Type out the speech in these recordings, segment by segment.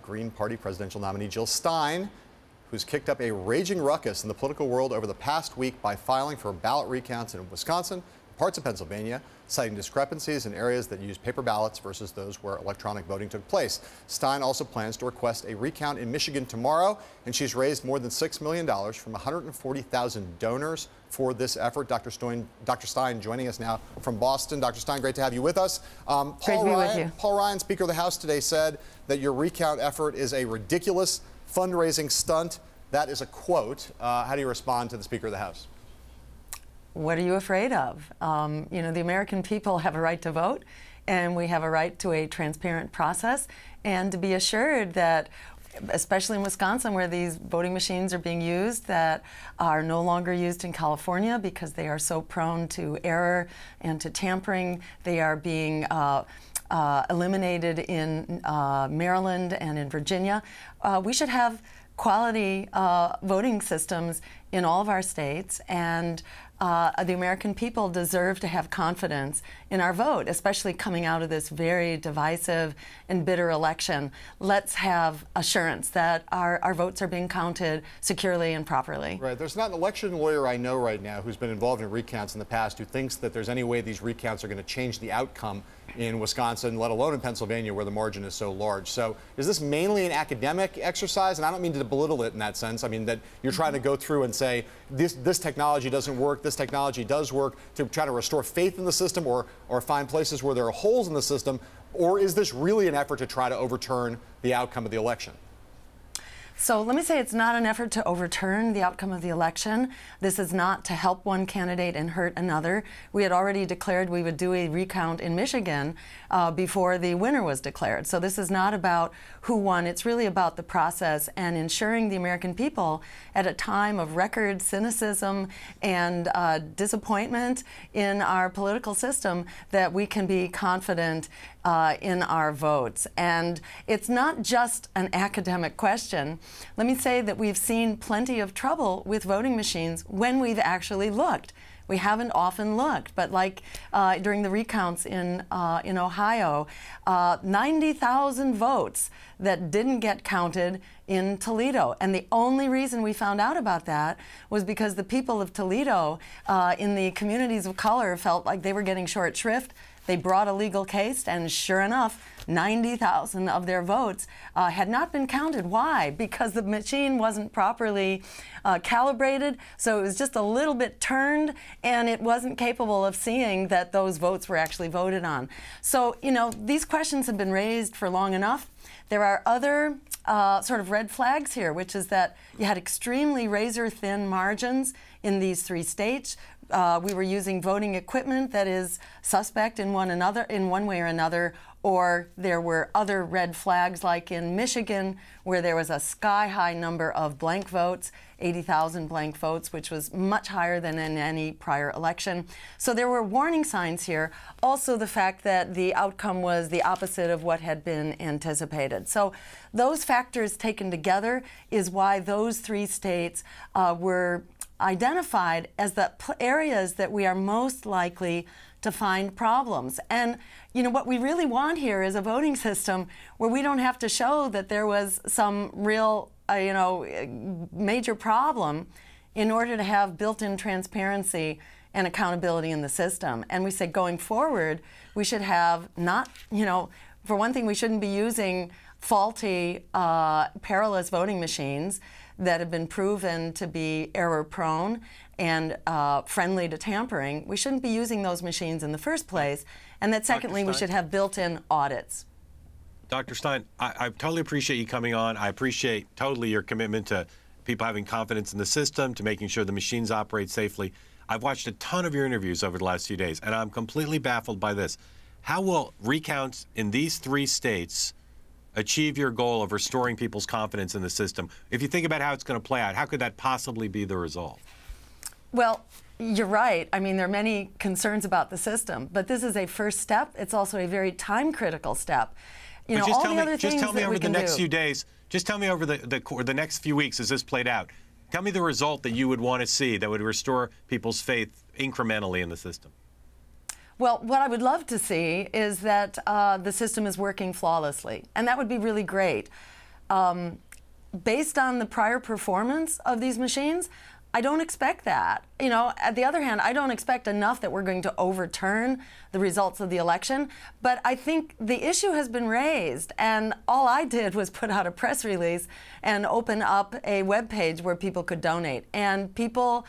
Green Party presidential nominee Jill Stein, who's kicked up a raging ruckus in the political world over the past week by filing for ballot recounts in Wisconsin, parts of Pennsylvania, citing discrepancies in areas that use paper ballots versus those where electronic voting took place. Stein also plans to request a recount in Michigan tomorrow, and she's raised more than $6 million from 140,000 donors for this effort. Dr. Stein, Dr. Stein joining us now from Boston. Dr. Stein, great to have you with us. Um, Paul, Ryan, Paul Ryan, Speaker of the House today, said that your recount effort is a ridiculous fundraising stunt. That is a quote. Uh, how do you respond to the Speaker of the House? What are you afraid of? Um, you know, the American people have a right to vote, and we have a right to a transparent process, and to be assured that especially in Wisconsin, where these voting machines are being used that are no longer used in California because they are so prone to error and to tampering. They are being uh, uh, eliminated in uh, Maryland and in Virginia. Uh, we should have quality uh, voting systems in all of our states, and uh, the American people deserve to have confidence in our vote, especially coming out of this very divisive and bitter election. Let's have assurance that our, our votes are being counted securely and properly. Right. There's not an election lawyer I know right now who's been involved in recounts in the past who thinks that there's any way these recounts are going to change the outcome in Wisconsin, let alone in Pennsylvania, where the margin is so large. So is this mainly an academic exercise? And I don't mean to belittle it in that sense. I mean that you're trying to go through and say this, this technology doesn't work, this technology does work, to try to restore faith in the system or, or find places where there are holes in the system? Or is this really an effort to try to overturn the outcome of the election? So let me say it's not an effort to overturn the outcome of the election. This is not to help one candidate and hurt another. We had already declared we would do a recount in Michigan uh, before the winner was declared. So this is not about who won. It's really about the process and ensuring the American people at a time of record cynicism and uh, disappointment in our political system that we can be confident uh, in our votes. And it's not just an academic question. Let me say that we've seen plenty of trouble with voting machines when we've actually looked. We haven't often looked, but like uh, during the recounts in, uh, in Ohio, uh, 90,000 votes that didn't get counted in Toledo. And the only reason we found out about that was because the people of Toledo uh, in the communities of color felt like they were getting short shrift they brought a legal case, and sure enough, 90,000 of their votes uh, had not been counted. Why? Because the machine wasn't properly uh, calibrated, so it was just a little bit turned, and it wasn't capable of seeing that those votes were actually voted on. So, you know, these questions have been raised for long enough. There are other uh, sort of red flags here, which is that you had extremely razor thin margins in these three states. Uh, we were using voting equipment that is suspect in one another in one way or another, or there were other red flags, like in Michigan, where there was a sky high number of blank votes, 80,000 blank votes, which was much higher than in any prior election. So there were warning signs here. Also, the fact that the outcome was the opposite of what had been anticipated. So those factors taken together is why those three states uh, were identified as the areas that we are most likely to find problems. And you know what we really want here is a voting system where we don't have to show that there was some real uh, you know major problem in order to have built-in transparency and accountability in the system. And we say going forward, we should have not, you know, for one thing, we shouldn't be using faulty, uh, perilous voting machines that have been proven to be error prone and uh, friendly to tampering, we shouldn't be using those machines in the first place. And that secondly, we should have built in audits. Dr. Stein, I, I, totally appreciate you coming on. I appreciate totally your commitment to people having confidence in the system, to making sure the machines operate safely. I've watched a ton of your interviews over the last few days, and I'm completely baffled by this. How will recounts in these three states achieve your goal of restoring people's confidence in the system? If you think about how it's going to play out, how could that possibly be the result? Well, you're right. I mean, there are many concerns about the system, but this is a first step. It's also a very time critical step. You but know, all the me, other just things tell me over the next do. few days, just tell me over the, the, the next few weeks as this played out. Tell me the result that you would want to see that would restore people's faith incrementally in the system. Well, what I would love to see is that uh, the system is working flawlessly, and that would be really great. Um, based on the prior performance of these machines, I don't expect that. You know, at the other hand, I don't expect enough that we're going to overturn the results of the election. But I think the issue has been raised, and all I did was put out a press release and open up a web page where people could donate. And people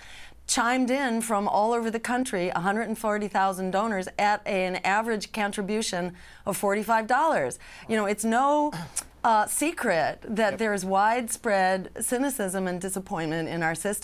chimed in from all over the country 140,000 donors at an average contribution of $45. You know, it's no uh, secret that there's widespread cynicism and disappointment in our system.